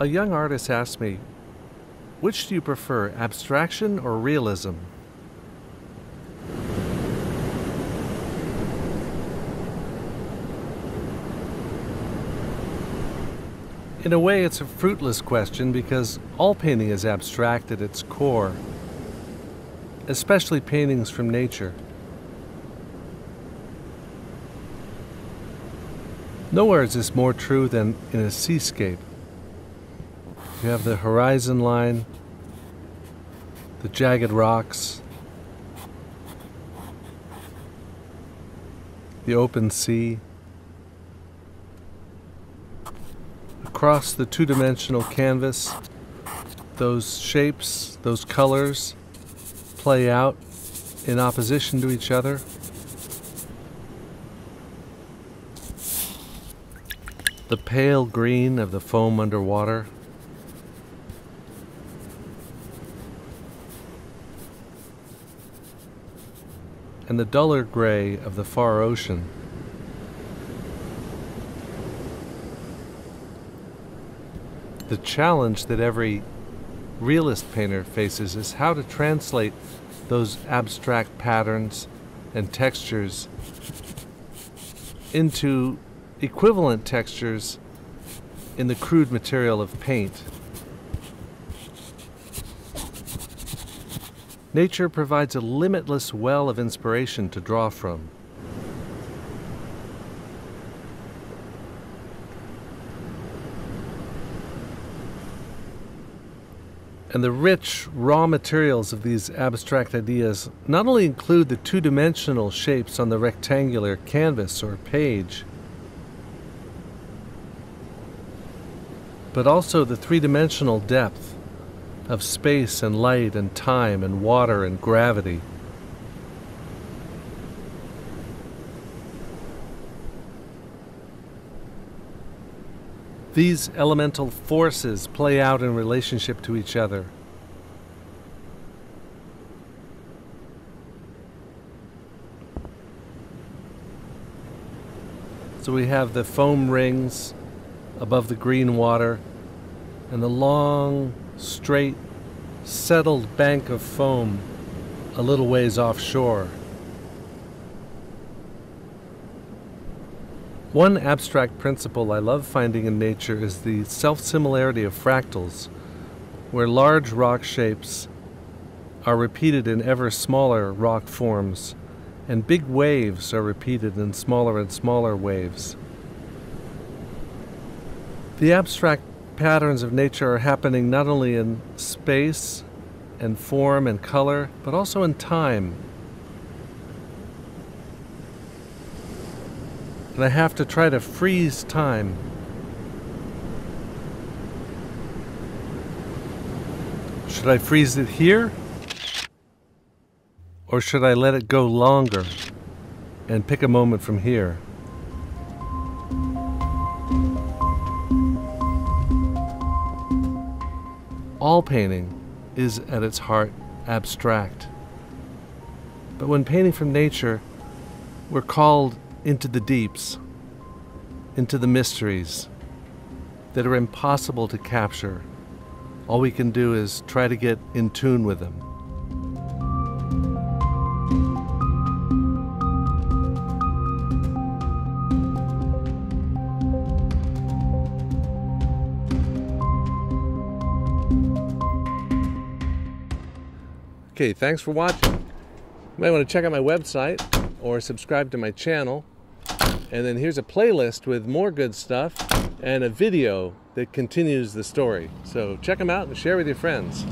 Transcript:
A young artist asked me, which do you prefer, abstraction or realism? In a way, it's a fruitless question because all painting is abstract at its core, especially paintings from nature. Nowhere is this more true than in a seascape. You have the horizon line, the jagged rocks, the open sea. Across the two dimensional canvas, those shapes, those colors play out in opposition to each other. The pale green of the foam underwater. And the duller gray of the far ocean. The challenge that every realist painter faces is how to translate those abstract patterns and textures into equivalent textures in the crude material of paint. Nature provides a limitless well of inspiration to draw from. And the rich, raw materials of these abstract ideas not only include the two dimensional shapes on the rectangular canvas or page, but also the three dimensional depth of space and light and time and water and gravity. These elemental forces play out in relationship to each other. So we have the foam rings above the green water and the long, straight, settled bank of foam a little ways offshore. One abstract principle I love finding in nature is the self similarity of fractals, where large rock shapes are repeated in ever smaller rock forms, and big waves are repeated in smaller and smaller waves. The abstract patterns of nature are happening not only in space and form and color, but also in time and I have to try to freeze time. Should I freeze it here? Or should I let it go longer and pick a moment from here? All painting is at its heart abstract. But when painting from nature, we're called into the deeps, into the mysteries that are impossible to capture. All we can do is try to get in tune with them. Okay, thanks for watching. You might want to check out my website or subscribe to my channel. And then here's a playlist with more good stuff and a video that continues the story. So check them out and share with your friends.